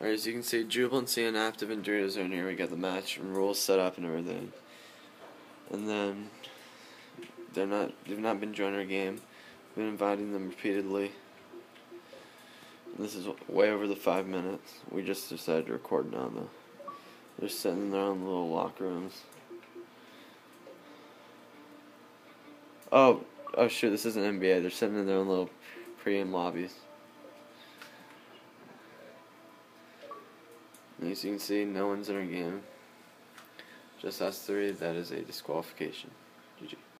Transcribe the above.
Alright, as you can see, Jubilancy and Active Doritos are in here. We got the match and rules set up and everything. And then they're not they've not been joining our game. We've been inviting them repeatedly. This is way over the five minutes. We just decided to record now though. They're sitting in their own little locker rooms. Oh, oh shoot, this isn't NBA. They're sitting in their own little pre-game lobbies. And as you can see, no one's in our game. Just us three, that is a disqualification. GG.